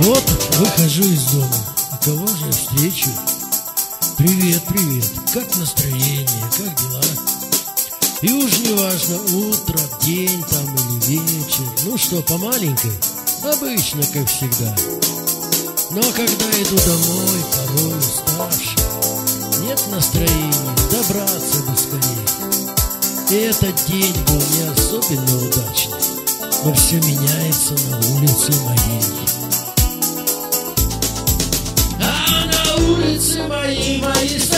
Вот выхожу из дома. И кого же я встречу? Привет, привет. Как настроение? Как дела? И уж не важно, утро, день там или вечер. Ну что, по маленькой? Обычно, как всегда. Но когда иду домой, порой уставший, нет настроения, добраться бы скорее. И этот день был не особенно удачный, но все меняется на улице моей. А на